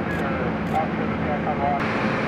Officer, officer, check on water.